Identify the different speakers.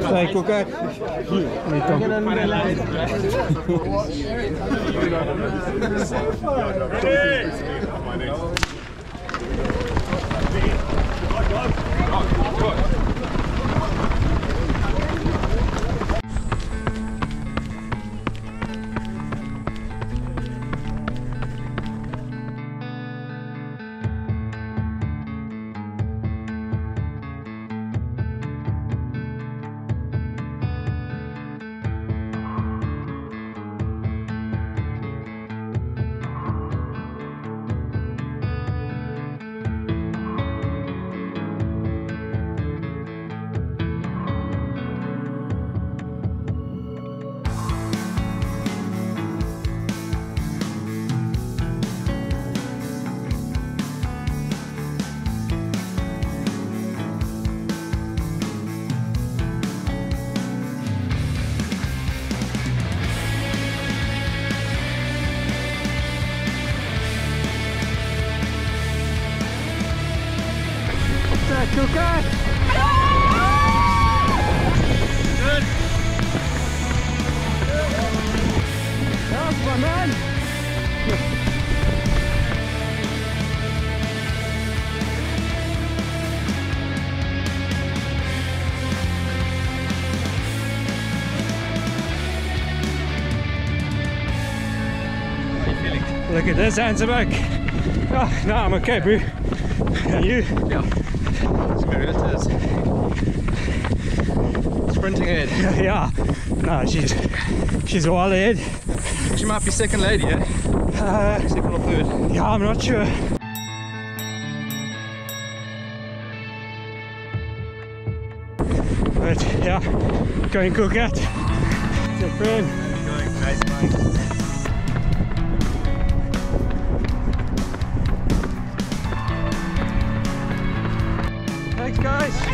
Speaker 1: Stai cu cac. Uite-o. Ready? Man. Look at this, hands are back. Ah, oh, no, I'm okay, bro. And you?
Speaker 2: Yeah. Spirit it is. Sprinting ahead.
Speaker 1: yeah. No, she's she's all ahead.
Speaker 2: She might be second lady, eh?
Speaker 1: Uh,
Speaker 2: Second or third.
Speaker 1: yeah, I'm not sure. But yeah, going cook out. It's a friend.
Speaker 2: guys.